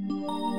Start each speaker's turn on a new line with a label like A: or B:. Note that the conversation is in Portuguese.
A: Música